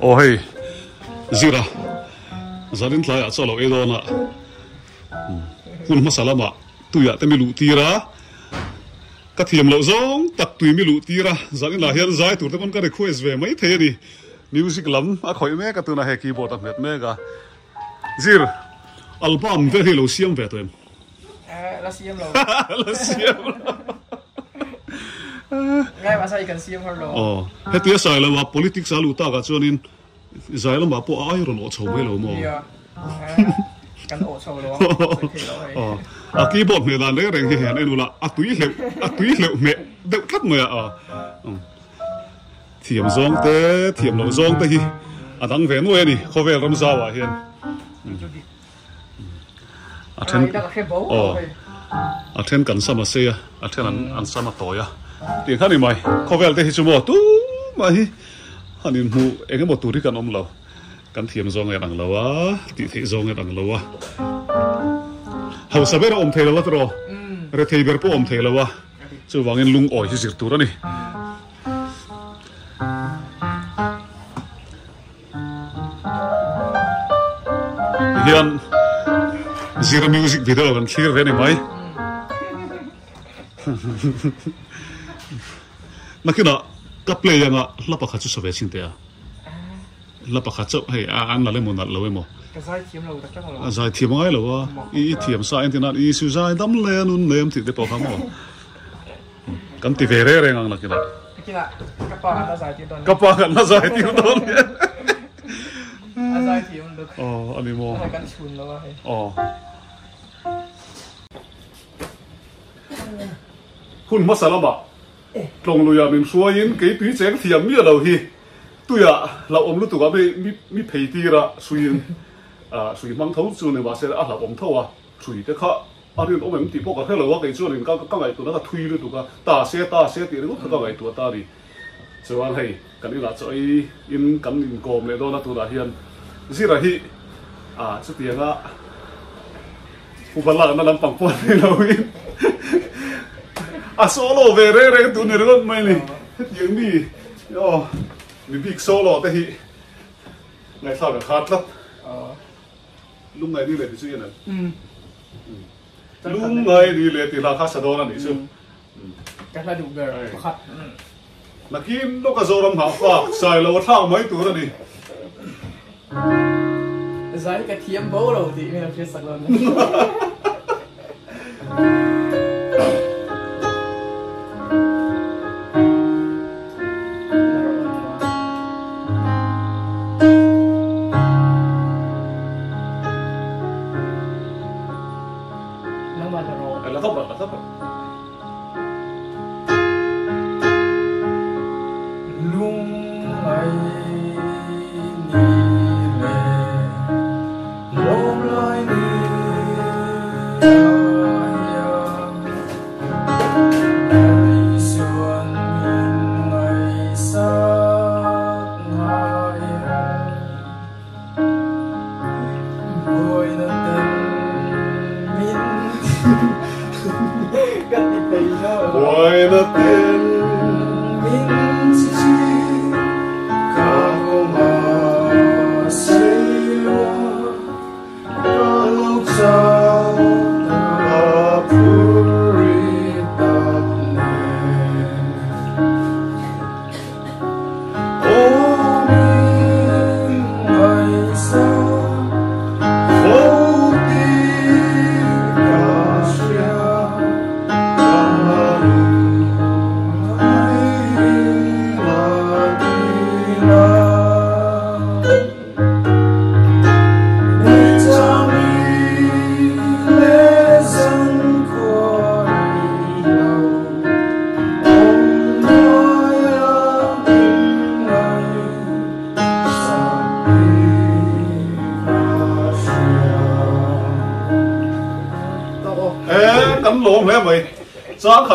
ô hey. Zira zarin tlai a chalo e dona hun masalama tuya te mi lu tira ka thiam lo zong tak tui mi lu tira zarin la hian zai tur te kon ka request ve mai the ni music lam a khoi me ka tuna he keyboard a met me ka zir album ve hi lo siam ve to em. La siam lo la siam ngay mà cần lo oh he tia sai la wa politics alu ta ka chuanin zai lam ba po ai ron o chho me lo mo iya cần ổ sầu lo oh dan le reng hi hian enu la a tui hleu a tui hleu me deuh thlat me a thiam zong te thiam lo zong te hi. A dang ve nuai ni khovel ram zawa hian a then đã khép bố Ờ. a then kan sama se a a then an an sama toya ti khani mai khovel te hi chumo tu hi hanin mu enge mo turi kan om lo kan thiam zong e dang lo a ti the zong e dang lo a hau sabera om thei lo tro re thei ber po om thei lo a chu wangin lung oi hi zir tur ani hian zira music video kan thlir ve ni mai nakina ka play yang lapa kha chu so ve ching te a lapa kha chu hei a an la le mon lo mo cái sai chiếm lâu tất cả a rồi zai thiam ngai lo wa i i thiam sa en tina i su zai dam le nun lem ti de po kha mo kan ti ve re re ngang nakina cái là các bạn đã sai chiếm toàn ka pa kan na zai ti don đã sai chiếm được oh ani mo là cần chun lo hay oh hun trong lùi à mình xua yên cái túi chén thiam à, mi đầu hi à la ông lu tu ga be mi mi thầy đi ra suy yên. À suy mang thấu chưa ne bà sẽ là ông om à. Suy sui te kha a à, rin ông em ti po ka helo wa ke chu rin các các ngai tu na thui lu tụi nó ta sẽ ta sẽ thì nó các ngày tụi ta đi. Cho anh chuan hei kan là choi in kan in này đó là tụi tu hiền. Gì là hi à chút tiếng á. Cũng phải là nó làm bằng phun này đâu in à solo về đây đây tụi này nó mày này hết tiếng đi. Yo mình big solo thế hi ngày sau là khát lắm. Lúc này đi lên thì suy này lúc này đi lên thì là khát sao đó là đi chứ cái là đủ rồi khát. Là khi nó có dâu làm hảo phà xài lâu thao mấy tuổi rồi đi. Sai cái chiếm bố rồi thì mình phải sạc luôn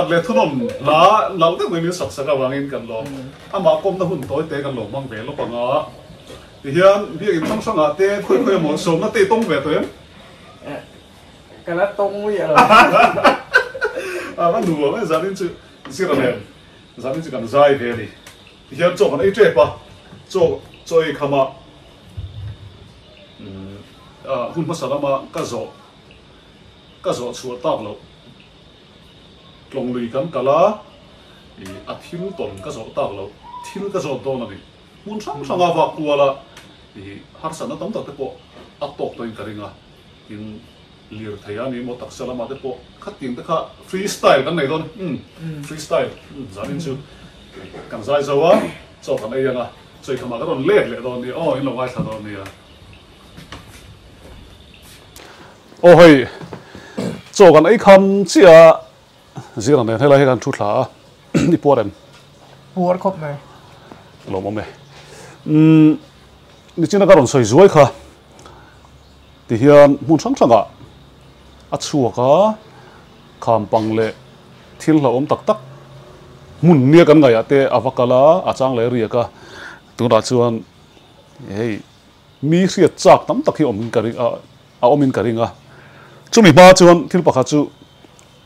Giá khẩn lệ thu nồng lá Lão tức mình sọc sạc vàng in cắn lộn À mà công ta hùn tối tế cắn lộn mang về lúc bằng á Thì hiện Việc in trong sang á tế Khôi khôi một số nó tế tông về tới cái lá tung vậy rồi À nó nùa mấy giá đến chứ Xí ra nè Giá đến chứ cắn dai về đi. Thì hiện chỗ còn ấy trệ pa Chỗ chơi khama à hun mà sao mà cái gió cái gió chùa tao lo lòng lùi cắm cả lá à thiếu tồn cái gió tao lo thiếu cái gió đó này muốn sang sang ava qua là thì har sana tam tak po at tok to in karinga in lir thaya ni mo tak sala ma te po khat ting te kha freestyle kan nei don freestyle. Zanin chu kan zai zawa cho kan ai nga choi khama ka don let le don ni oh in lo ngai tha don ni a oh hoi cho kan ai kham chia zi kan den helai kan thut la bùa ah, puaren. Puar khop me. Lo mo me. Um ni china karon soi zuai kha. Ti hian mun sang à a chua ka kham bằng lệ, thil là om tak tak. Mun nia kan ngaya ah te avakala achang le ria ka tu ra chuan hey mi hriat chak tam tak hi om karing a a omin karinga chumi ba chuan thil pakha chu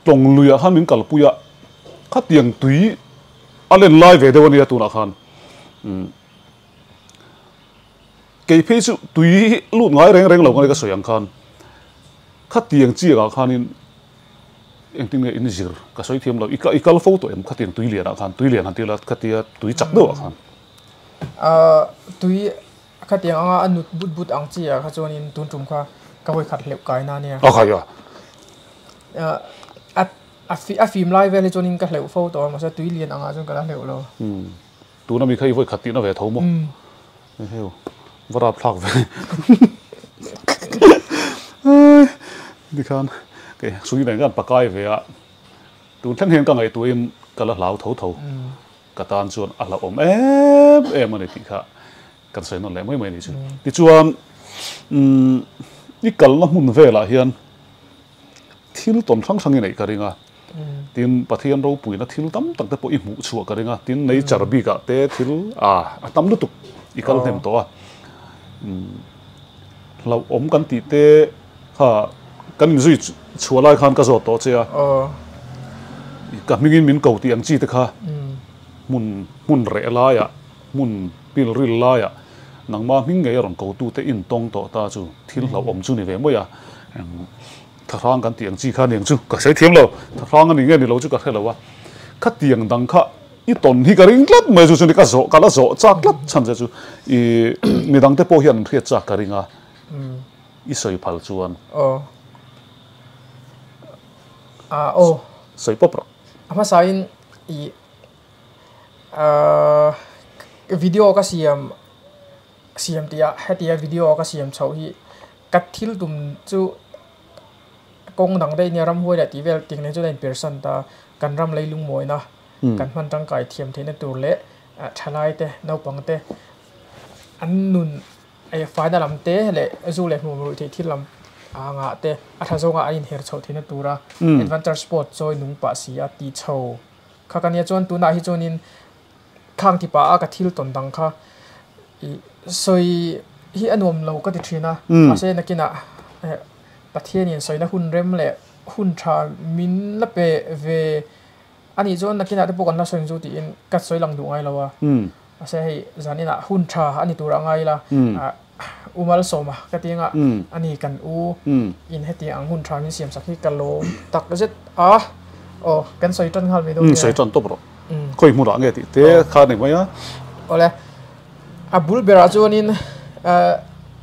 trồng lùi à, ha mình cả là puya khát tiền túi alen lai về đâu này tu nà khan. Ừ. Cái phê sự túi lụt ngái rèn reng lâu cái cái sợi khan. Khát tiền chi cả khan in. Em tin cái in zir. Cái sợi thêm lâu ít ít cái photo em khát tiền túi liền à, khan. Túi liền hàn tiền là khát tiền túi chắc đâu khan. Túi khát tiền anh anh nút bút bút anh chi à khát cho anh in tuôn trùng kha. Cái hồi khát liệu cái na nè. Ờ, à. Khát rồi a fi a film live le chonin ka hleu fo to ma sa tui lian anga chon kala hleu lo hm tu na mi khai voi khati na ve thomo hm heu vara phlak ve dikhan ke sugi den gan pakai ve a tu thang hen ka ngai tu im kala hlau tho tho ka tan chon a la om em em ani ti kha kan sai non le mai mai ni chu ti chuan 음, 이 깔라 문 베라 히안 틸 톰상 상이 네 가링아 tin pathian ro puina thil tam tak te po i mu chu ka ringa tin nei charbi ka te à a atam lu tu ikal nem to a lau ôm kan ti te ha kan mi zui chuala khan ka zo to che a ka mingin mình cầu ti chi te ha, ừ. mun mun re lai ya mun pil ril lai à. ya nang ma mình nghe ron cầu tu té in tong to ta chu thil ừ. lau ôm chu ni về mua ya à. thà rang kan tiang chi kha niang chu ka sai thiam lo thà rang ani nge ni lo chu ka khela wa kha tiang dang kha i ton hi ka ring tlat mai chu chu ni ka zo ka la zo chak lat chan ja chu i mi dang te po hian thriat chak ka ringa อืม i soi phal chuan เอออ่าโอ้ soi pop ro อามาสายอีเอ่อวิดีโอก็เสียมเสียมตีอะให้ตีวิดีโอก็เสียมเฉาฮีกัดทิลตุมจู công đằng đây nhà ram hoi đã tí về tiếng này cho nên person ta cần ram lấy lung mồi na cần hmm. hoàn trang cải thiểm thế nên tù lệ trả lại thế nấu bằng thế anh nun ai phải đã làm thế lệ du lệ mồm rồi thì thiết làm à ngã thế à thà zong à anh hiểu sâu thế nên tù ra adventure sport rồi nung bả sĩ à tí sâu khá cái nhà chọn tu na hi chọn in khang thì bả à cái thiết tồn đằng kha. Rồi hi anh om lâu cái thì na. À sẽ nãy kia na eh, ตะเละจูเละหัวมือที่ที่ลำ อ่างะเตอัธาโซงะอินเฮร์โชทีนตูระเอ็นวันเจอร์สปอร์ตจอยนุงปะสีอาตีโชข้ากันยาจวนตูน่าฮิจวนินข้างที่ปะอากาทิลตนดังค่ะอีสอยฮิอันวมเราก็ติดทีนะอาเซนักกินะเอ่อประเทศนี้สอยนะหุ่นเร็มเละหุ่นชามินละเปเวอันนี้จวนนักกินะที่พวกกันละสอยจูตีอินกัดสอยหลังดูไงแล้ววะ um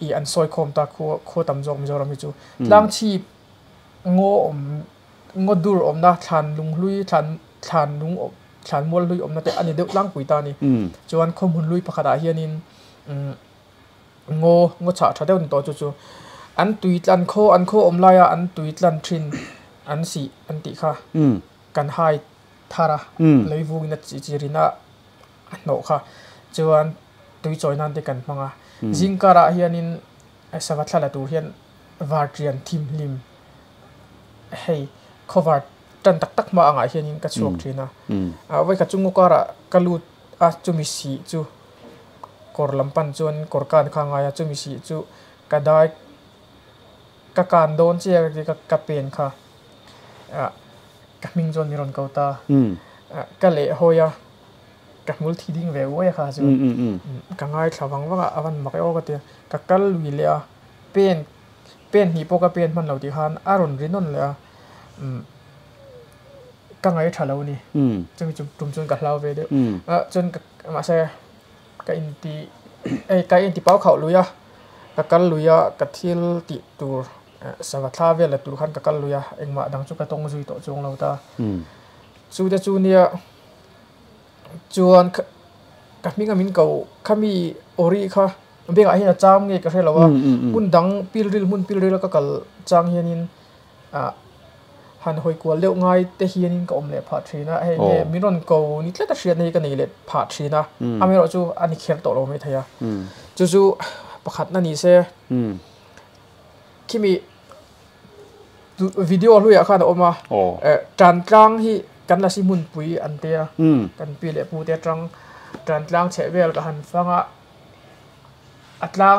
pathian nên là lom thu cái soi à chuan a lo om lam pang chi in bul kan tan nga atoba pathian ina min thruai da min thruai da ne tong tai chob le chela min chan dan te Ồ. kan soi chho don ne o le chuan a lo om lam panga chuanin kan minga min ko ti kha kan soi Ồ. lang da sa sa kha ka Ồ. soi ma sa beranga ờ không hun lui không hun lui hi kho tin deuh thaw hian in kan nei a um i an soi khom ta kho kho tam jong mizoram hi chu tlang chi ngo om ngo dur om na thlan lung lui thlan thlan lung om thlan mol lui om na te ani deuh tlang pui ta ni um chuan khom hun lui pakhat ah hianin mm, ngo ngo cha tha deuh ni to chu chu an tui tlan kho an kho om laia an tui tlan thin an si an ti kha um kan hai thara um lei vu na chi chi rina no kha chuan tui choi nan te kan manga jingkara hianin savatla la tur hian vartrian thim lim. Hei cover tan tak tak ma anga hianin ka chuak thina a vai ka chungu kara kalut a chumi si chu. Kor lampan chuan kor kan khanga ya chumi si chu. Kadai ka kan don che ka ka pen kha. A ka ming jon ni ron kauta ka le hoya ka mul thi ding ve wo ya kha chu. Ka ngai thawang wanga awan mak yo ka te. Ka kal wi le a. Pen pen hi po ka pen man lo ti han. Aron rinon le a. Ka ngai tha lo ni chumi chum tum chun ka hlau ve de. A chun ma se ka in ti ai ka in ti pau khau lu ya ka kal lu ya ka thil ti tur sava thla ve la tur khan ka kal lu ya engma dang chu ka tong zui to chung lo ta. Chu de chu nia จวนกับมีกามินเก่าขามีโอริค่ะเบียงไอ้เนี่จ้างเงี้ยก็ใช่แล้วว่ามุ่นดังปิลริลมุ่นปิลริลแล้วก็กลจ้างเฮียนินอ่าหันหอยกวนเลี้ยง่ายต่เฮียนินก็อมเลยผาทีนะไอ้เนี่ยมิรอนเก่านี่แต่เชียนนี่ก็นี่เลยผาทีนะอเมิเราจูอันนี้เขียนต่อเราไม่ทายจูจูประคัดนั่นนี่เซ่ที่มีวิดีโอลุยอะค่ะนะอกมาเออจานจ้างที่ กันละสิมุนปุยอันเตียกันปีเลปูเตียจังจันล้างเฉเวลกันฟังอะอัตล้าง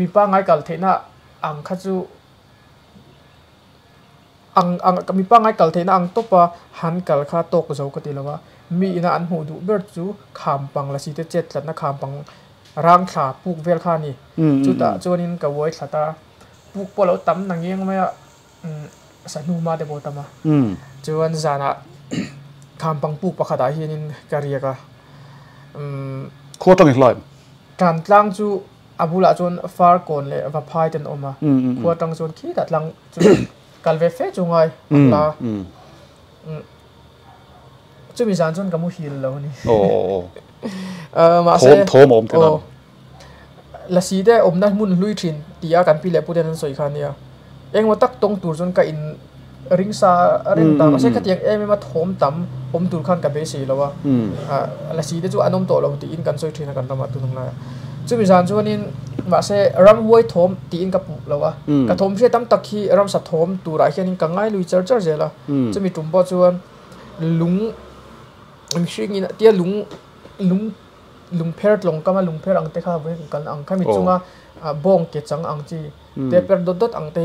มีป้าไงกัลเทน่ะอังคัจูอังอังมีป้าไงกัลเทน่ะอังตบปะหันกัลข้าโตกเจ้ากติละวะมีนะอันหูดูเบิร์ตจูขามปังละสิเตเจ็ดสัตนะขามปังร่างขาปลูกเวลข้านี่จุดตาจวนี้กับไว้สัตาปลูกปลเราตั้มนังเงี้งไหมอะสนุมาเดบอตามาจวนจานะ ทำปังปูปะขดาเฮียนินกเรียกอะโคตรอีกเลยทันตั้งจูอาบุละจนฟาร์ก่อนเลยว่าพายจนออกมาโคตรจนขี้ดัดลังจูกัลเวเฟจูงอยลาจูมีจานจนกับมุฮิลแล้วนี่โอ้ออมาเซ่โถมอมกันละสีได้อมนั่นมุ่นลุยทินตียากันพี่เล่พูดเดนสวยคันเนี้ยเองว่าตักตรงตูจนกับอิน ริงซาเร่งตามใช้กระเตียงเอไม่มาถมต่ำผมดูขั้นกับเบสีแล้วว่าอ่าและสีได้จู่อนมโตเราตีอินกันซอยเทีนักันตมาตุนงลายจู่มิจานจู่วันนี้มาเซรำวยโถมตีอินกับปุ๋แล้วว่ากระโถมเชื่อตั้มตะขีรำสัตถมตูไรแค่นี้กังไงลุยเจอเจอเจอละจู่มีจุ่มปอจวนลุงมีชื่องี้นะเตี้ยลุงลุงลุงเพลลงก็มาลุงเพลอังเตะข้าไว้กันอังข้ามีจุ่มว่าบ่งเกจังอังจีเตี้ยเพลดดดอังเตะ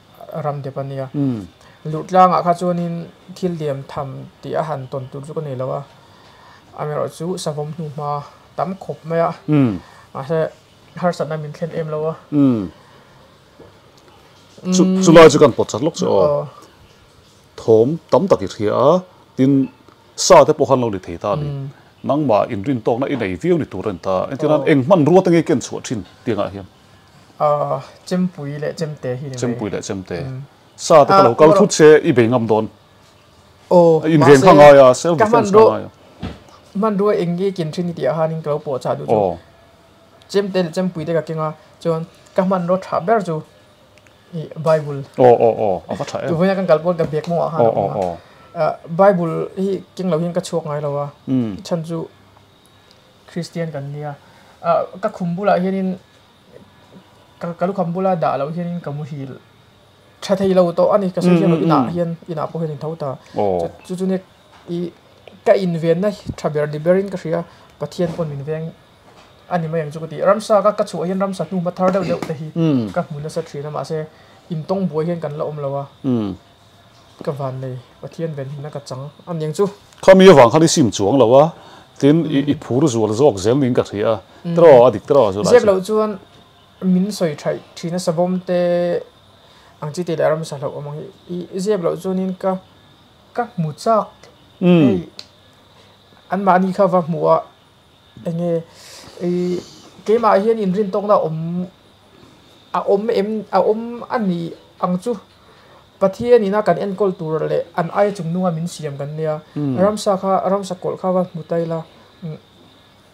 ram de pania lutlang a kha chuanin thil diam tham ti a han ton tu chu ko nei lawa amero chu savom nu ma tam khop me a. Se har sa na min thlen em lawa chu chu lai chu kan pot chat lok chu thom tam tak i thia tin sa te po han lo ni thei ta ni. Nang ma in rin tok na in ei viu ni turan ta. En tinan eng man ruwa tangi ken chu thin tinga hiam a chem pui le chem te hi chem pui le chem te sa te ka lo kal thut se i be ngam don o in veng khanga ya self defense ya man ro engi kin thin ti a hanin klo po cha du chu chem te chem pui te ka kinga chon ka man ro tha ber chu bible. O o o a fa tha tu voya kan kalpon ka bek mo ha o o bible hi king lo hin ka chuak ngai lo wa chan chu christian kan nia ka khumbula hianin ka kalu khambula da lo hianin kamu hil tha thei lo to ani ka so hian ina hian ina po hian thau ta. Chu chu ne i ka in ven na thaber di berin ka ria pathian pon min veng ani mai ang chu ti ramsa ka ka chu hian ramsa tu ma thar deuh deuh te hi. Ka mun sa thina ma se in tong buai hian kan la om lawa ka van nei pathian ven hina ka chang. An yang chu. Khami wang khani sim chuang lawa tin i phur zual zok zel ning ka thia tro adik tro zo la zek lo chuan min soi thai thina sabom te ang chi te la ram sa lo omang i zek lo chuan in ka ka mu chak an ma ni kha va muwa enge cái mà hiện in rin tông na om a om em a om ani ang chu pathian ina kan en kol tur le an ai chung nunga min siam kan nia ram sa kha ram sa kol kha wa mutai la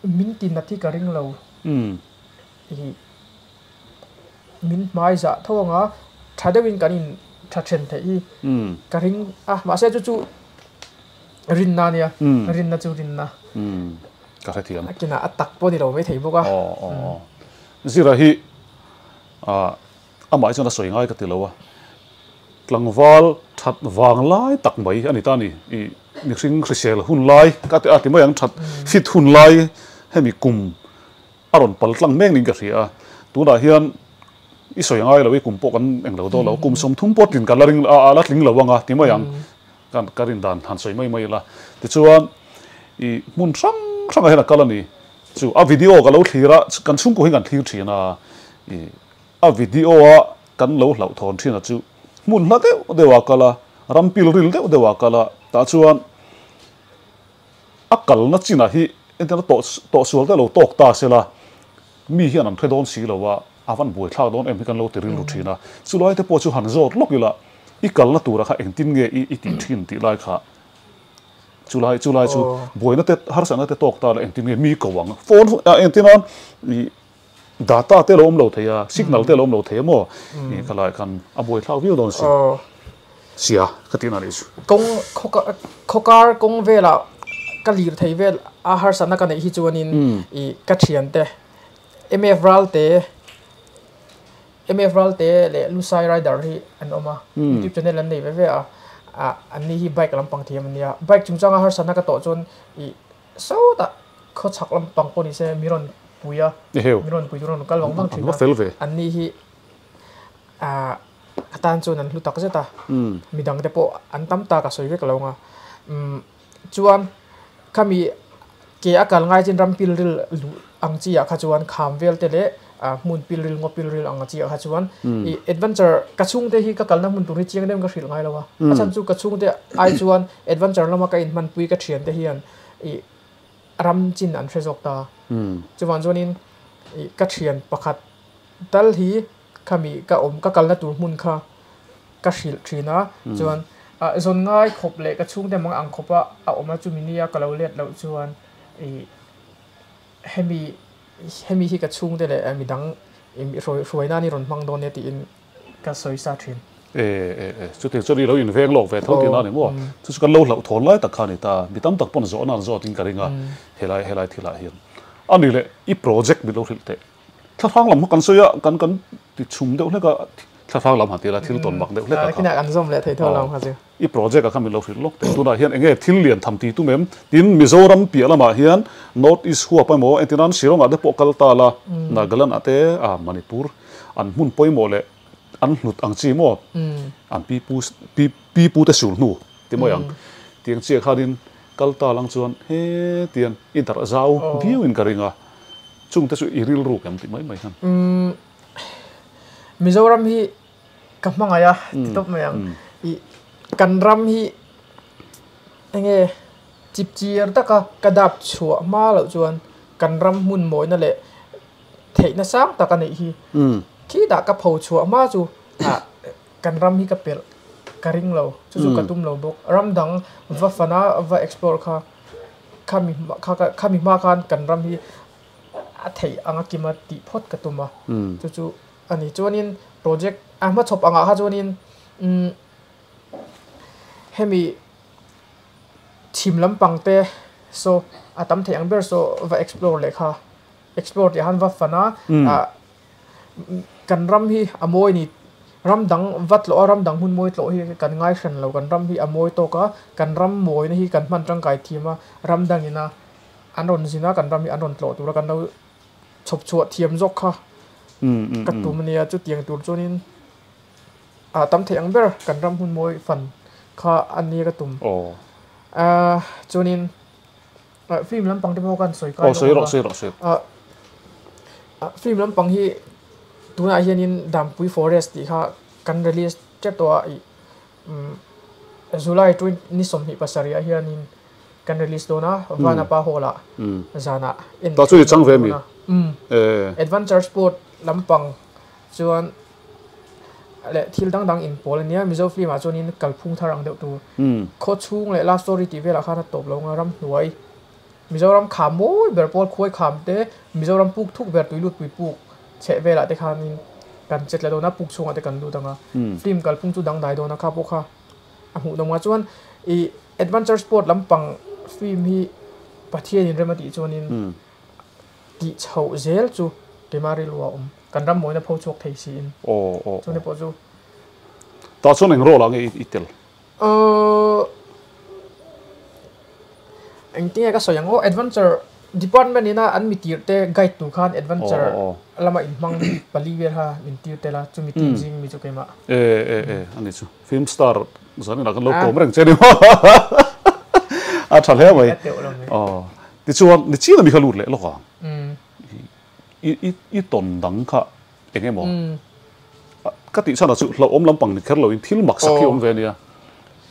min tin na thi ka ring lo min mai za thonga thadewin kan in tha chen the hi ka ring a ma se chu chu rin na nia. Rin na chu rin na. Ka thai thiam kina atak po ni lo mai thei boka. Oh oh zira hi a amai chona soi ngai ka ti lo wa tlangwal that wang lai tak mai ani ta ni. I mixing krisel hun lai ka te ati mai ang that fit hun lai hemi kum. Aron pal tlang meng ning ka ria tu da hian อีสวยังไงเราไปคุมปกันเองเราตัวเราคุมสมทุนมปดกินกันละลิงอาละลิงเราว่างอะที่ม่ยังกันการินดันหันสวยไม่ไม่ละแต่ชัวอีมุนช่งงช่างอะไรกันล่ะนี่ชั่อะวิดีโอกันเราถือละกันซุ่มกูให้กันทีทีนะอีอะวิดีโออะกันเราเราถอนที่นะชั่มุนละก็เดี๋ยวว่ากันละรัมพิลริลเดี๋ยวว่ากันละแต่ชัวอักกันนั่นจีนะฮี่เอ็นเตอร์โตโตส่วลแต่เราตกตาเสียละมีเหี้ยนั่นเพื่โดนสีเราว่า avan boi thla don em kan lo tiril lu thina chu lai te po chu han zot lokila i kal na tura kha engtin nge i ti thin ti lai kha. Chulai chulai chu boina te har sana te tok ta la entin mi ko wang. Phone entin on ni data te lom lo theya signal te lom lo the mo. Ni kala kan aboi thlau vil don si. Sia khatina ni chu kong khokar kong vela kalir thei vel a har sana kan hi chuanin i ka thian te. Mf ral te mf ral te le lusai rider hi an oma. Youtube channel an nei ve ve a à anh hi bike lam pang thiam nia bike chung changa har sana ka to chon i so ta kho chak lam pang poni se miron puya miron pui ron kal wang bang thina ve. Anh hi à katan chon an hlu tak zeta midang te po an tam ta ka soi ve ka longa um chuan kami ke akal ngai chin ram pil ril ang chi ya kha chuan kham vel te le. a mun pil ril ngo pil ril anga chi ha chuan i adventure ka chung te hi ka kalna mun tur hi chiang dem ka hril ngai lawa a chan chu ka chung te ai chuan adventure lama ka in man pui ka thian te hian i ram chin an threzok ta chuan chuan in i ka thian pakhat dal hi khami ka om ka kalna tur mun kha ka hril thina chuan a zon ngai khop le ka chung te mang ang khopa a oma chu minia ka lo let lo chuan i hemi hemi hi ka chung de le mi dang roi roi na ni ron mang don ne ti in ka soi sa thin e e e chu te chori lo in veng lo ve thok na ni mo chu kan lo lo thon lai tak khani ta mi tam tak pon zo na zo tin ka ringa helai helai thila hian ani le i project bi lo thil te thla phang lam kan soya kan kan ti chum de le ka thla phang lam ha ti la thil ton bak de le ka kina kan zom le thei tho lam chu i project ka mi lo thil lok te tu na hian enge thil lian tham ti tu mem tin mizoram pi lama hian north east huwa pa mo entinan sirong ade pokal ta la nagaland ate a manipur. An mun poi mo le an hlut ang chi mo an pi pu pi pi pu te sul nu ti mo yang tiang chi kha din kal ta lang chuan he tian in tar zau view in karinga chung te su iril ru kam ti mai mai han mizoram hi kamanga ya top mayang i kan ram hi enge chip chiar ta ka kadap chua ma lo chuan. Kan ram mun moi na le thei na sang ta ka nei hi. Khi da ka phau chua ma chu a kan ram hi ka pel ka ring lo chu chu ka tum lo bok ram dang va fana va explore kha khami kha khami ma kan ram hi a thei anga kima ti phot ka tuma chu chu อันนี้จวนินโปรเจกต์อะมาจบอ่างค่ะจวนินอืมให้มีทีมลำปังเต so อาตมเทียงเบอร์ so ว่า explore เลยค่ะ explore ที่ฮันวัฟนะอ่ากันรำฮีอโมยนี่รำดังวัดหลรำดังหุ่นมวยหลฮีกันง่ายขันเรากันรำฮีอโมยโตก็กันรำมวยนี่ฮีกันมันจัางกายทีมว่ารำดังนี่นะอันรอนสินะกันรำฮีอันรอนโลตัวกันเราชบชวดเทียมยกค่ะ các tù mình chú tiếng tù cho nên à tấm thể ăn bơ cần răm hun môi kha anh nha các tùm. À cho nên phim lắm bằng thêm gan soi cái soi rồi soi rồi soi à phim lắm bằng hi tu na hiền in đam pui forest thì kha cần release chết to July 20 ni som hi pasari a hian in kan release dona vana pa hola zana in to chu chang ve adventure sport lampang. Chuan le thil dang dang in pol ania mizo film ah, a chuan in kalphung tharang deuh tu. Hmm. Kho chung le last story ti vela khana top lo nga ram hnuai. Mizoram kham mo ber pol khoi kham te. Mizoram puk thuk ber tuilu pui puk. Che vela te khan in kan chet la do na puk chunga te kan lu danga. Hmm. Film kalphung chu dang dai do na kha po kha. A hmu dong chuan i adventure sport lampang film hi pathian in remati chuan in hmm. ti chho zel chu timari lua um kan ram moina pho chok thei si in. O o chune po ju ta chon eng ro la nge itel? Ờ anh tiếng cái số yang o adventure. Department ina an mi tir te guide tu khan adventure. Lama in mang pali wer ha min tir te la chu mi tin hmm. jing mi chu kema e eh, e eh, e eh, ani chu. Film star zani la kan lo ah. ko mreng cheni a thal he mai. Ờ. Ti chu ni chi na mi khalur le lo ka? Hmm. อีอีตนดังค่ะ，เองไงมองก็ติดสันสุดเราอมลำปังนี่แค่เราทิลมักสักที่อมเวเนี่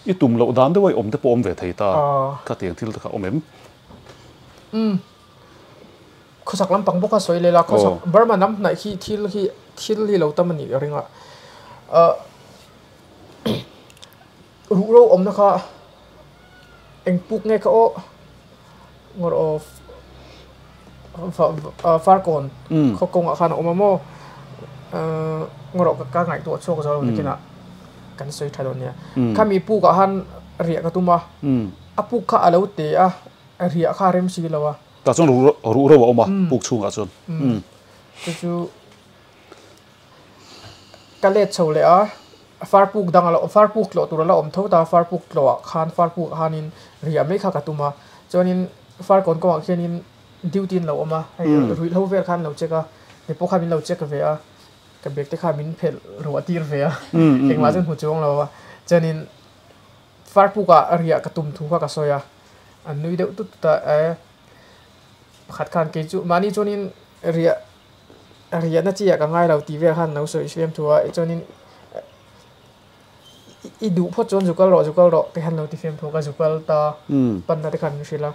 อีตุ่มเราดานด้วยอมแต่ปอมเวทไทยตาก็ติดทิลตะขาอมเอ็มอืมข้สักลำปังพวกก็สวยเลยละข้สักบร์มาน้ำไหนที่ทิลที่ทิลที่เราตั้มันอีกอะไรเงี้ยเออรู้เราอมนะคะเอ็งปุ๊กไงเขางออฟ าร์ปุกโลตัวละอมเท่าตาฟาร์ปุกโลคานฟาร์ปุกฮานินเรียไม่ข้ากระตุมาจนนินฟาร์ก่อนก็ว่าแค่นินดิวติ duty lo ama hmm. rui lo ver khan lo cheka ni po khamin lo cheka ve a ka bek te khamin phel ro atir ve a. Hmm, hmm, Eng ma zen hu chung lo chanin far pu ka ria ka tum thu ka ka soya an nui deu tut ta eh, a khat khan ke chu mani chonin ria ria na chi ya ka ngai lo ti ve khan no so isem thua e eh, chonin i du pho chon jukal ro jukal ro te han lo ti fem thu ka jukal ta. Pan na te khan shila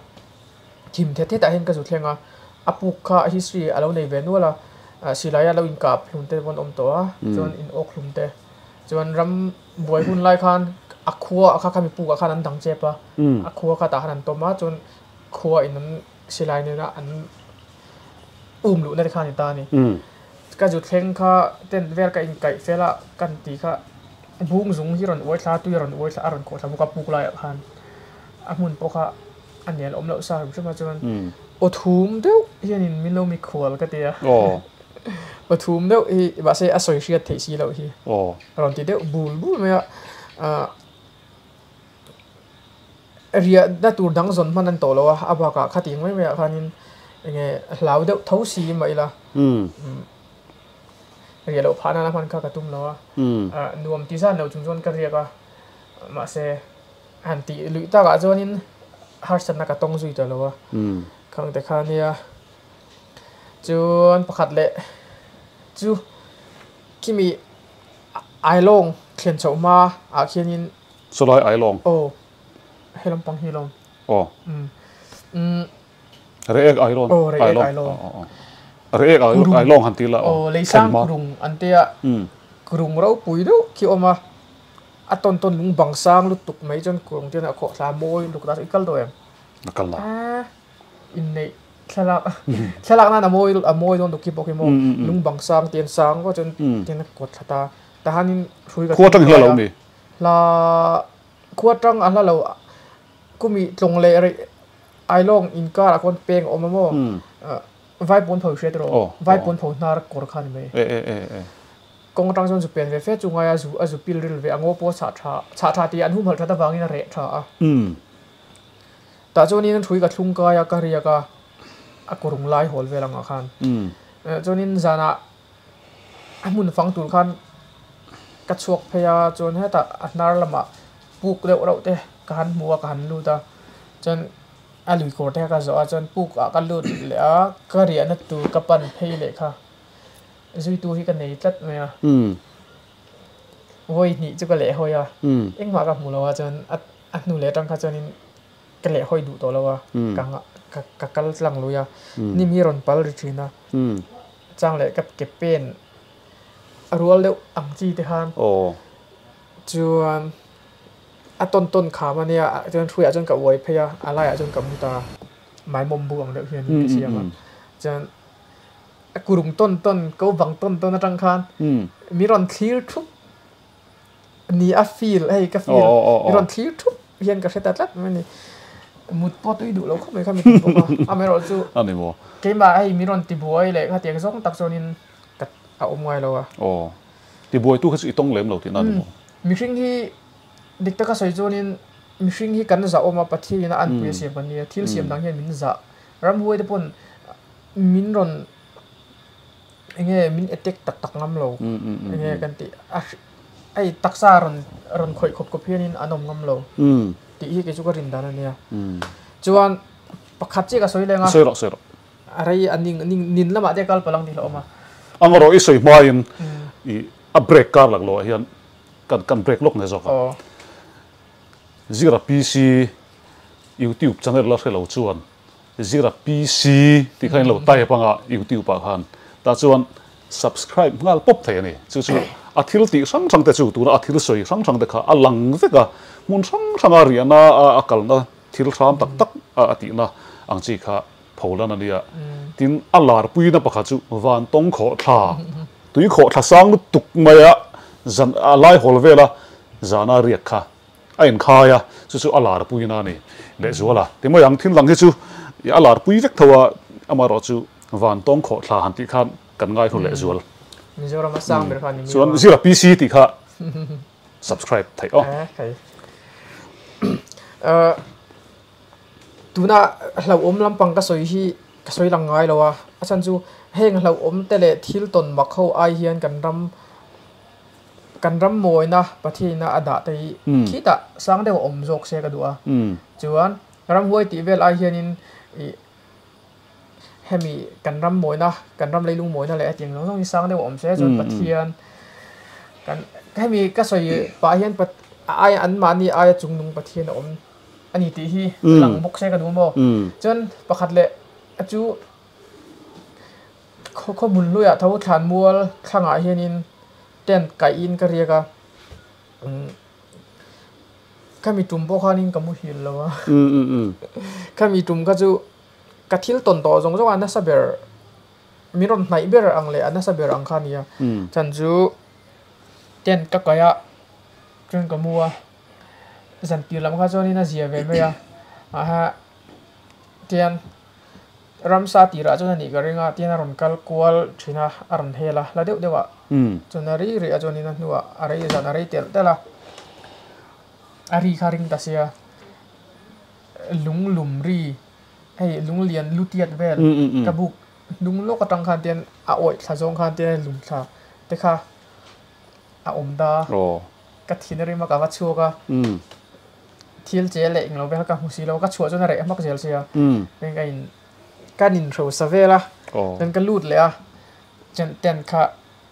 ทิมเทเทแต่เห็นกระสุดเทงอะอปุกค่ะฮิสตรีเราในเวนัวละสิลายาเราอินกับลุมเตบนอมตัวจนอินโอกลุมเตจนรำบวยหุ่นไล่คันอาคัวอาคาคามีปูกอาคานั้นดังเจ็บปะอาคัวคาตาหันตัวมาจนคัวอินนั้นสิลายเนี่ยนะอันอุ้มลุในคันตานี่กระจุดเทงค่ะเต้นเวลกับอินไก่เซล่ากันตีค่ะบุ้งซุงที่รอนอวยซาตุยรอนอวยซาอรอนโคทาบุกปูกไล่คันอะมุนปะค่ะ อันเนี้ยอมเลาซาใช่ไหมจน อืม โอทูมเดียวเฮียนินมิโนมิขวลก็เตีย โอ้ โอทูมเดียวอีบาเซ่อสอยเชียเทซีเราฮี โอ้ รอนตีเดียวบูลบูลไหมอ่ะอ่าเรียดัตูดังสนมันนั่นโตแล้วอ่ะอาบากะขัดยังไม่ไหมอ่ะพันนินยังไงเหลาเดียวเท้าสีมาอีละ อืม เรียเราพานาพันข้ากระตุ้มแล้วอ่ะ อืม อ่านวมที่ซ่านเราชุมชนกันเรียกว่ามาเซอันตีลุยตากะจวนิน har san na ka tong zui ta lo mm. wa khang te kha nia chuan pakhat le. Chu kimi ai long khian chau ma. A khian in so lai ai long o. Helom pang helom o. Mm. Mm. Um um re ek ai long o re ek ai long re ek ai long han ti la o le sang kurung an te a kurung ro pui do ki oma a ton ton lung bang sang lu tuk mai jon kurung tian a kho thla moi luk da ikal do em. Nakal la in nei thlalak thlalak na amoi amoi don duki pokimo lung mm, mm, mm. bang sang tian sang ko jon tian ko thata tahanin hui ga khuatang hla lo ni la khuatang a hla lo kumi tlong le re ai long in ka ra kon peng omamo vai pon phau shetro oh, vai oh. pon phau nar kor khan me. E e e อเอเอ kong tang jon su pen ve fe chunga ya zu a zu pil ril ve ango po cha tha cha tha ti an hum hal thata wangin re tha a อืม ta choni nan thui ka thlung ka ya ka ria ka a kurung lai hol ve langa khan อืม chuanin zana amun fang tur khan ka chuak phaya chuan heta anar lama puk deuh reuh te ka han mua ka han lu ta chuan a lui kor te ka zo a chuan puk a ka lut le a ka ri an tu ka pan phei le kha zui tu hi ka nei tlat me a um voi ni chu ka le hoi a um eng ma ka mu lo a chuan a a nu le tang kha chuanin ka le hoi du to lo a Mm. ka nga ka ka kal tlang lu ya Mm. ni mi ron pal ri thina um chang le kap ke pen a rual deuh ang chi te han oh จวนอะต้นต้นขามันเนี่ยจนช่วยจนกับไว้พยาอะไรอะจน กับมุตาหมายมุมบวงเด็กเฮียน อืม เสีย อื มัน ม จนกูรุงต้นต้นก็บังต้นต้นจังคัน um มีรอนคลีร์ทุกนี่อะฟีลเฮ้ยก็ฟีล อ๋ออ๋ออ๋อ มีรอนคลีร์ทุกเฮียนกับเสตัดลัดมันนี่มุดปอตุยดูแล้วเขาไม่ค่อยมีตัวมาอ่ะไม่รู้จู อันนี้บ่ เกมมาไอ้มีรอนติบวยเลยค่ะเตียงซ่องตักโซนินกัดเอาอมไว้แล้วอะ oh ที่บวยตู้คืออีต้องเล่มเราที่นั่นบ่ mi hring hi dik taka soi chuanin mi hring hi kan za oma pathi na an pui siam kan nia thil siam dang hian min za ram huai te pon min ron enge min attack tak tak ngam lo. Um um enge kan ti ai taksa ron ron khoi khop kop hianin anom ngam lo. Ti hi ke chu ka rin dana nia um chuan pakhat che ka soi lenga sero sero arai aning ning nin lama te kal palang ti lo ma. Ang ro isoi main i a break kar lag lo hian kan kan break lok ne zo ka. Zira pc youtube channel la khelo chuan. Zira pc ti khain lo tai panga youtube pa khan ta chuan subscribe ngal pop thei ni chu chu a thil ti sang sang te chu tu a thil soi sang sang te kha a lang veka. Mun sang sang a riana a akal na thil ram tak tak a ati na. Ang chi kha pholan ania tin a lar pui na pakha chu van tong kho tha tui kho tha sang tuk maya zan a lai hol vela zana riak kha. A in khaya chu chu a lar pui na ni le zuala te mo yang thin lang chu. A lar pui vek thawa amaro chu วันต้องขอทาหันติข้นกันง่ายคนเลยส่วนส่วนสิรับพีซีติข้น subscribe ไทยอ๋อเออตัวน่ะเราอมลำปังก็สวยที่ก็สวยลังง่ายแล้ววะอาจารย์จูเฮงเราอมแต่ละทิลตนมาเข้าไอเฮียนกันรำกันรำมวยนะประเทศนะอดาแตีคิดอะสร้างได้ว่าอมโจกเสียกันด้วยะจวนรำห้วยตีเวลไอเฮียนิน thai oh à cái ờ tuna hlau om lam pang ka soi hi ka soi lang ngai lowa achan chu heng hlau om tele thil ton makho ai hian kan ram kan ram moi na pathi na ada te Mm. khi ta sang de om jok se ka duwa um chuan ram huai ti vel ai hian in i hemi kan ram moi na kan ram leilung moi na le atiang long long sang de om se chuan Mm, pathian. Kan hemi ka soi pa hian pat ai an mani ai chung nung pathian om ani ti hi Mm. lang bok se ka du mo um chuan pakhat le a chu kho kho mun lu ya tho than mual thanga hian in ten kai in ka ria ka um kami tum bo khanin kamu hil lawa um um um kami tum ka chu ka thil ton to zong zong ana saber. Miron nai ber ang le ana saber ang khania um chan chu ten ka kaya chen ka mua. Zan pi lam kha choni na zia ve me ya. A ha tian ram sa ti ra chona ni ga ringa. Tian ron kal kwal thina aron hela la. Deu dewa chona ri ri a choni na nuwa are zan are tel tela ari kha ring ta sia. Lung lum ri hey lung lian lutiat vel um um um กระบุกลุงโลกกระตังคานเตียนอาโอยสะจงคานเตียนลุงสาแต่ค่ะอาอมดา oh กะทินริมากะวัดชัวกะ um ทีลเจเลงเราไปหากะหุสีเราก็ชัวจนอะไรมักเจลเสีย um เป็นกันกันอินโทรสเวละ oh เป็นกันลูดเลยอะจนเตียนค่ะ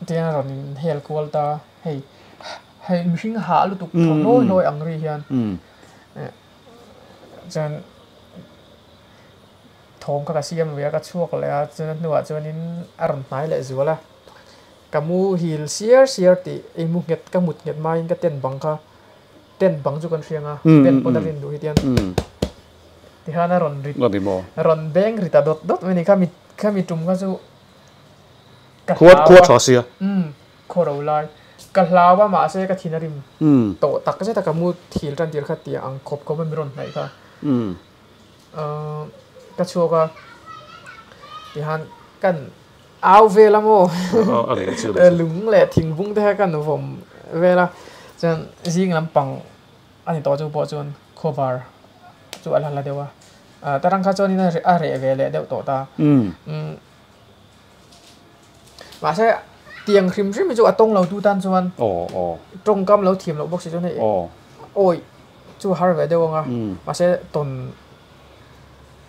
เตียนเรานินเฮลกวลตาเฮ้ยให้มิชิงหาลุตุกทองน้อยน้อยอังรีเฮียน um จน thawm kha ka siam ve ka chuak le a chuan nuwa ah chuanin a ram hnai leh zuala kamu hil siar siar ti emu nget ka mut nget mai ka ten bang kha. Ten bang chu kan hrianga. Pen podarin du hi tian. ti hana ron rit ron beng rita dot dot meni kha mi kha mi tum kha chu khua khua chó xìa khua đầu lai. Cả lao ba mà sẽ cái thìn rim tổ tắc cái sẽ tắc cái mu thìn ran tiền khát tiền ăn khop có bên miron này cả Ờ, à. À, ta chu ka ti han kan ao ve la mo lung le thing bung te kan no vom ve la chan jing lam pang ani to chu po chun khobar chu ala la dewa ta ừ. rang kha chon ina a re ve le deu to ta. Um mà sẽ tiền khrim khrim chu atong lo tu tan chuan oh oh trong cam lo thiam lo box chu này oh ôi chu har ve deu nga mà sẽ ton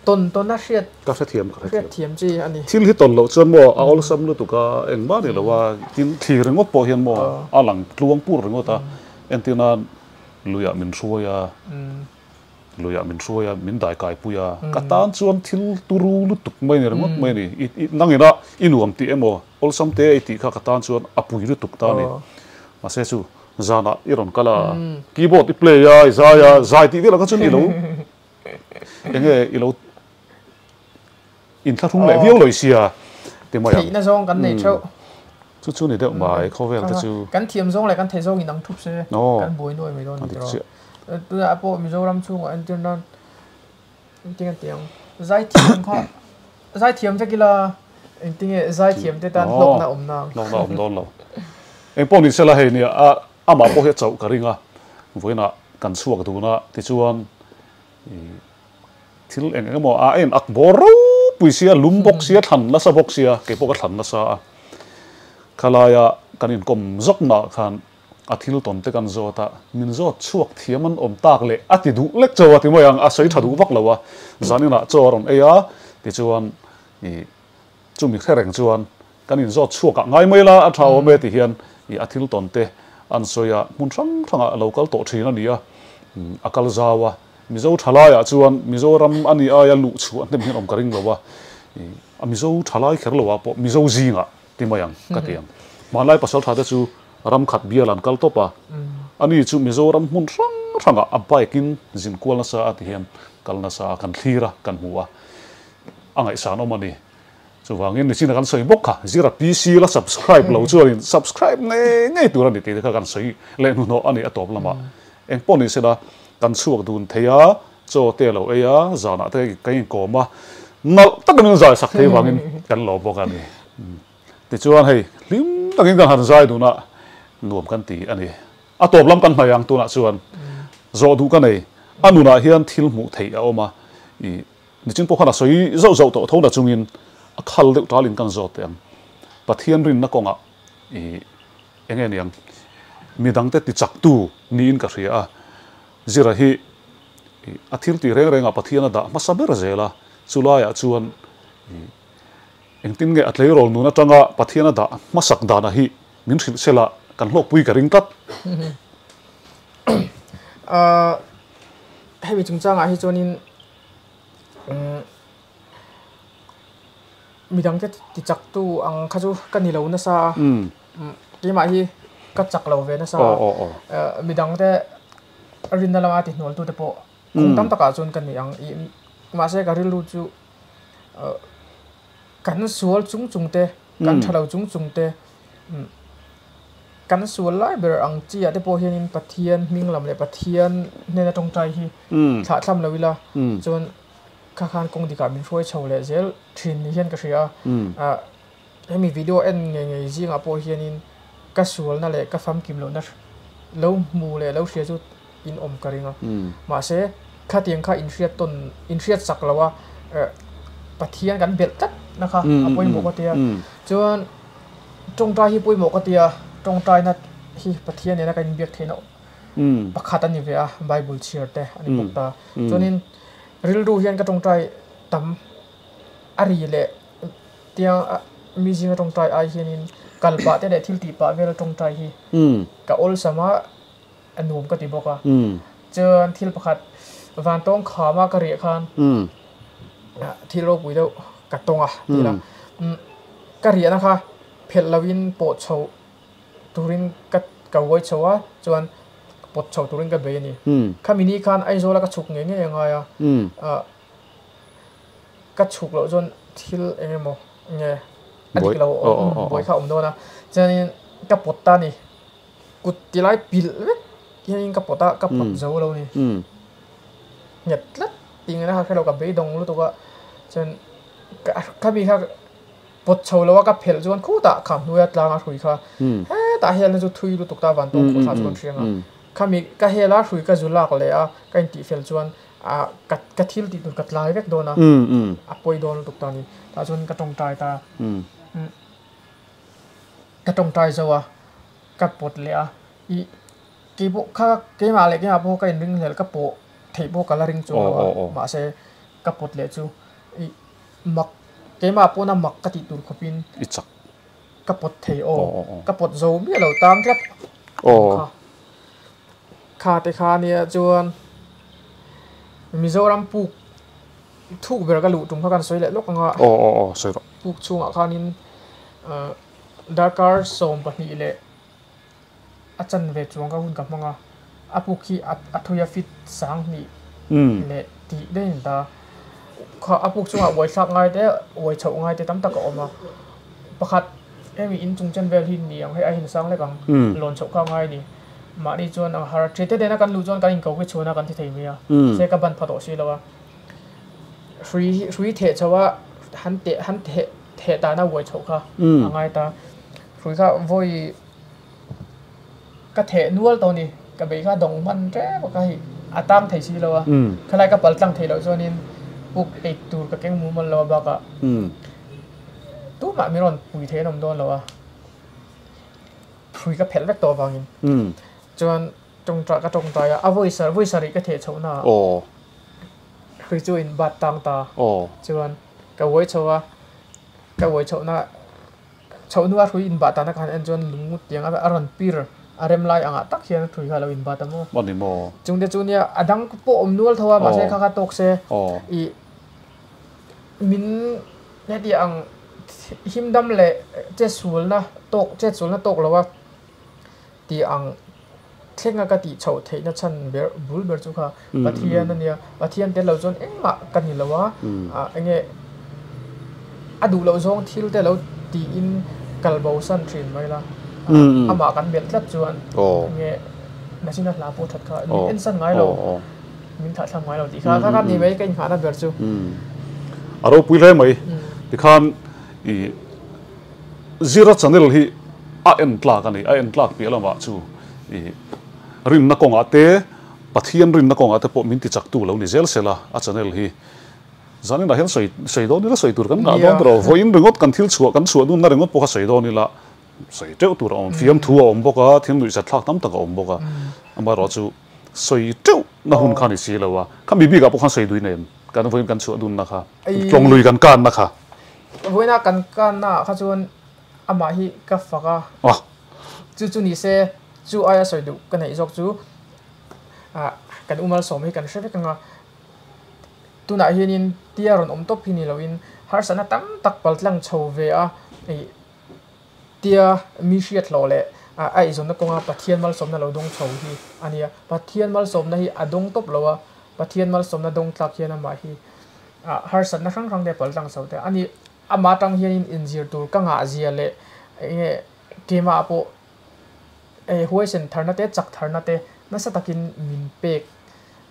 สีย อืมโคเราไลกะลาวะมาเซกะทินาริม อืม โตตักก็ใช่ตะกามูทีลรันเดียร์ขัดเตียอังคบก็ไม่มีรอนไหนค่ะ อืม เอ่อกระชัวก็ที่ฮันกันเอาเวลาโม เอาอะไรกันชื่อเล เอย อลุงแหละทิ้งบุ้งแท้กันนะผมเวลาจนยิงลำปังอันนี้ต่อจูปอจนโคบาร์จูอะไรละเดียววะอ่าแต่รังคาจนนี่นะอะไรเวลเดียวต่อตา อืม อืม mà sẽ tiếng khrim khrim chú atong lâu tu tan chuan ồ ồ trong cam lâu thiềm lâu bốc sĩ chuan này ồ ôi chú har về đâu nga ừ mà sẽ tuần tuần tuần nó sẽ các sẽ thiềm các sẽ sẽ thiềm thiềm chi anh đi thil hi ton lo chuan mo a ol sam lu tu ka eng ma ni lo wa tin thi ringo po hian mo a lang tluang pur ringo ta en tina luya min suaya luya min suaya min dai kai puya ka tan chuan thil turu lu tuk mai ni ringo mai ni i i nangina inuam ti emo ol sam te ti kha ka tan chuan apui lu tuk ta ni ma se chu zana iron kala keyboard i play ya za ya zai ti la ka chun i lo enge i lo in thla thung le viau loi sia te mai thì nó zong cái này trâu chu chu ni de mai kho vel ta chu cái thiềm zong lại cái thế zong in năng thúc xe cái bùi nuôi mày đó Dik rồi tôi đã bộ Mizoram chung anh tiên non tiếng tiếng giải thiềm kho giải thiềm kia là anh tiếng giải thiềm thế tan Ồ. lộc na om nang lo na om don lo em pon ni sela he ni a ama po he chau ka ringa voina kan chuak du na ti chuan i thil eng eng mo a en ak boro pui sia lum bok sia than la sa bok sia ke po ka than na sa khalaya kanin kom zok na khan a thil ton te kan zo ta min zo chuak thiaman om tak le ati du lek chaw ati moyang a sei thadu vak lawa zanina choron eya ti chuan i chumi khereng chuan kanin zo chuak a ngai mai la a thaw me ti hian i a thil ton te an soya mun thang thanga local to thina nia akal zawa mizo thalaya chuan mizoram ani aya lu chu an nem hin om karing lawa i a mizo thalai kher lawa po mizo zinga ti mayang ka tiang malai pasal thada chu ram khat bialan kal topa. Ani chu mizoram mun thang thanga a baikin zin kwal na sa ati hian kal na sa kan thira kan huwa angai sa no mani chu wangin ni china kan soi bok kha zira pc la subscribe lo chuan subscribe nge nge tur ani te kha kan soi le nu no ani atop lama. Eng poni se da kan suak dun theya cho te lo eya zana te kai ko ma nal tak kan zai sak the wangin kan lo bok ani ti chuan hei lim takin kan han zai duna nuam kan ti ani atop lam kan mayang tuna chuan zo du kan nei anuna hian thil mu thei a oma i ni chin po khana soi zo zo to thona chungin a khal deuh talin kan zo tem pathian rin na konga i enge niang midang te ti chak tu ni in ka ria a zira hi a thil ti reng renga pathian da ma saber zela. Chulaya chuan i eng tin nge atlei rol nu na tanga pathian da ma sak da na hi. Min thil sela kan hlok pui ka ring tat. Ờ hay bị chúng ta ngại cho nên um, mi đăng cái thì chắc tu ang này lâu nó sa. Um cái mà hi cái chắc lâu về nó sa. O o rin na lang ati nol tu te po kung tam taka chun kan ni ang. I ma se ka rilu chu ờ, kan sual chung chung te kan thalo chung chung te. Um, kan sual lai ber ang chi ate po hian in pathian ming lam le pathian ne na tong tai hi. Thla thlam lovila um chun kha khan kong di ka min roi chho le zel thin ni hian ka hria. Um a hemi video en nge nge zinga po hian in ka sual na le ka fam kim lo na lo mu le lo hria chu in om ka ringa um ma se kha tiang kha in hria ton in hria sak lawa eh, pathian kan bel tat na kha apoi mo ko tia. Chuan tong tai hi poi mo ka tia tong tai na hi pathian ne na kan biak theina um pakhat ani ve a bible cheer te ani bok ta Mm. chuanin ril ru hian ka tong tai tam ari le tia mi jinga tong tai ai hianin kalpa te le thil ti pa vel tong tai hi. Ka ol sama อนนูมก็ติบอกว่าเจอทิลประคัดวานต้องขอมากระเรียคันที่โลกวิเดกัดตรงอะนี่ละกระเรียนะคะเพลลวินโปดชาวตุรินกัดกวยชาวจวนปดชาวตุรินกัดเบนี่ข้ามินีคันไอโซแล้วก็ฉุกเงี้ยยังไงอะก็ฉุกแล้วจนทิลเอ็มโมเงี้ยอันนี้เราบ่อยข้าอมโดนะจะนี้ก็ปดตานี่กุดที่ไรปิล ka pot Mm. zo lo ni um nyat lat ting na ha khelo ka be dong lu to ka chen ka ka bi kha pot chho lo ka phel zon khu ta kham nu ya tlang a hui kha um he ta hian zu thui lu tuk ta van tong khu sa chon thianga um kami ka hela hrui ka zulak le a ka in ti fel chuan a ka ka thil ti tur ka tlai vek dona um um a poi don tuk ta ni ta chuan ka tong tai ta um cái trong trai rồi cái bột lẹ ý cái bộ khác cái mà lại cái mà bộ cái ring cái bộ thấy bộ cái là ring chú mà sẽ cái bột lẹ chú ý mặc cái mà bộ nằm mặc cái tít tur khopin ít chắc cái bột thấy ô cái bột dầu biết lâu tam chắc ô khá thì khá nè chuan Mizoram puk thu ber ka lu tum kha kan soi le lok nga. O o o soi ro. Puk chunga khanin dakar som pahni le achan ve chuang ka hun ka manga apu khi athuya fit sang ni. Le ti de ta kha apuk chunga wai sak ngai te wai chau ngai te tam tak oma. Pakhat emi in chung chen vel hin ni ang he a hin sang le kang lon chau kha ngai ni. Ma ni chuan ang har thete de na kan lu chuan kan in ko ke chuna kan thi thei mia se ka ban phato si lawa free free the chawa han te han the the ta na woi chau kha angai ta. Free kha voi ka the nual to ni ka be ka dong man tre ba ka hi atam thei si lo a khala ka pal tang thei lo zon in uk pe tur ka keng mu man lo ba ka tu ma mi ron pui the nom don lo a pui ka phel vek to wang in chuan trong tra ka trong tra ya avoi sar voi sari ka the chho na o khi chu in bat tang ta. O chuan ka voi chho ka voi chho na chho nuwa hui in bat ta na kan en chuan lungu tiang a ron pir arem lai anga tak hian thui kha lo in ba tamo. Bani mo. Chungde chunia adang po omnul thawa ma oh. se kha kha tok se. Oh. I min ne ti ang him dam le che sul na tok che sul na tok lawa ti ang thenga ka ti chho theina chan ber bul ber chu kha. Hmm, pathian hmm, hmm. ania pathian te lo zon engma kan hi lawa a enge adu lo zong thil te lo ti in kalbau san thin mai la ama kan bel tlap chuan nge nasina la po that kha ni en san ngai lo min tha tham ngai lo ti kha kha kan ni mai kan kha na ber chu aro pui le mai ti khan i zero channel hi a en tlak ani a en tlak pi lama chu i rin na kong ate pathian rin na kong ate po min ti chak tu lo ni zel sela a channel hi. Zanin la hen soi soi do ni la soi tur kan ga don ro. Voin ringot kan thil chua kan chua dun na ringot po ka soi do ni la soi teu tur om fiam thu om boka thim lui sa thak tam tak om boka ama ro chu soi teu na hun khani si lo wa. Kam bi bi ga po khan soi dui nen kan voin kan chua dun na kha. Tlong lui kan kan na kha. Voina kan kan na kha chuan ama hi ka faka ah chu chu ni se chu aya soi du kan nei jok chu. A kan umal som hi kan hre vek anga tuna hianin tiaron om top hi ni loin har sana tam tak pal tlang chho ve a tia mi hriat lo le a ai zon na konga pathian mal som na lo dong chho hi. Ania pathian mal som na hi adong top lo wa pathian mal som na dong tlak hian ma hi. A har san na rang rang de pal tlang chho te. Ani ama tang hian in injir tur ka nga zia le e eh, kema apo e eh, huai sen tharna te, chak tharna te, na sa takin min pek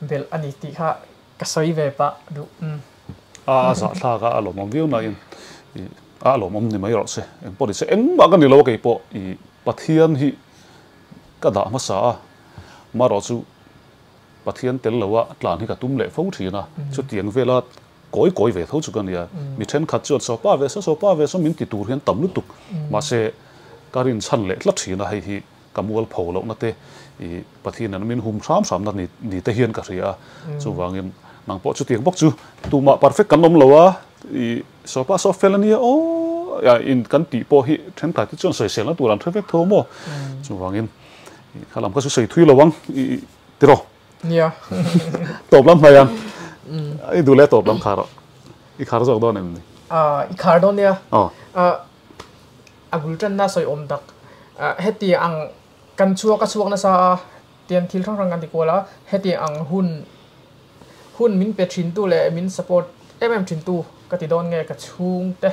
bel ani ti kha ka soi ve pa du um mm. a za tha ka alo mom view na in a lo mom ni mai ro se en po se eng ma ka ni lo ke po i pathian hi ka da ma sa ma ro chu pathian tel lo wa tlan hi ka tum le fo thi na. Chu tiang vela koi koi ve tho chu kan ya mi then khat chu so pa ve so so pa ve so min ti tur hian tam lu tuk ma se karin chan le tla thi na hai hi kamual pho lo na te i pathin an min hum sam sam na ni ni te hian ka ria chu wangin nang po chu tiang bok chu tu ma perfect kan lom lo wa i so pa so felani o ya in kan ti po hi then ta ti chon soi sel na tu ran traffic tho mo chu wangin khalam ka su sei thui lo wang. I tiro nia top lam mai ang ai du le top lam kharo i khar jok don em ni. A i khar don oh. A agul tan na soi om dak heti ang kan chuak ka chuak na sa tian thil thang rang kan ti kola heti ang hun hun min pe thin tu le min support em thin tu ka ti don nge ka chung te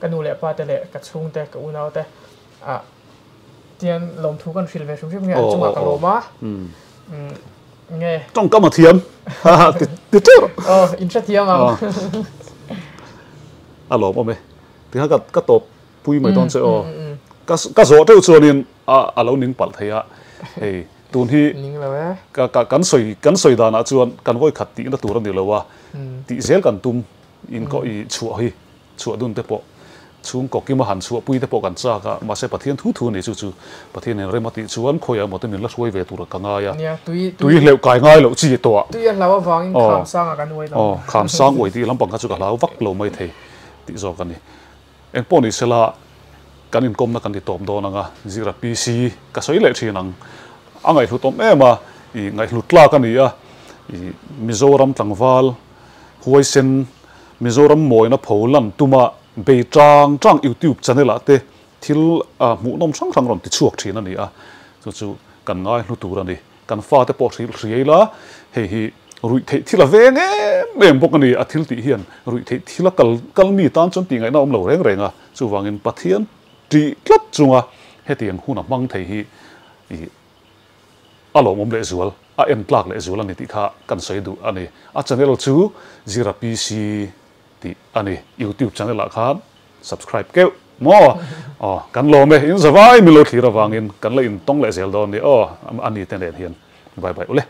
ka nu le pa te le ka chung te ka unau te a tian lom thu kan fil ve shum shum nge chunga ka lo ma nge trong ka ma thiam ha ha ti tu oh in cha thiam ang a lo ma me ti ha ka ka top pui mai don se o ka ka zo te chuanin a a lo ning pal theia hei tun hi ning lo e ka ka kan soi kan soi dana chuan kan voi khat ti na tur ni lo wa ti zel kan tum in ko i chu hi chu dun te po chung ko ki ma han chu pui te po kan cha ka ma se pathian thu thu ni chu chu pathian ne re ma ti chuan khoya mo te min la suai ve tur ka nga ya nia tui tui leu kai ngai lo chi to tui a lawa wangin in kham sang a kan wai lo oh kham sang oi ti lampang ka chu ka lau vak lo mai the ti zo kan ni en po ni sela kan in kom na kan ti tom do na nga zira pc ka soi le thi nang angai thu tom em mà i ngai hlut la cái ni a mizoram tlangwal huai sen mizoram moi na pholan tuma be trang trang youtube channel ate te thil, a, mu nom sang sang ron ti chuak thin ani a. Chu chu kan ngai lu tur ani kan fa te po thil riela he hi, rui thei thila ve nge mem bok ani a thil ti hian. Rui thei thila kal kal mi tan chon ti ngai na om lo reng renga chu wangin pathian ti tlat chunga he hetiang huna mang thei hi i alo mom le zual, a en tlak le zual ani ti kha kan soi du ani a channel chu, zira pc ti ani youtube channel a khan subscribe ke mo oh kan lo me in zawai mi lo thira wangin kan le in tong le zel don ni oh ani ten den hian bye bye ule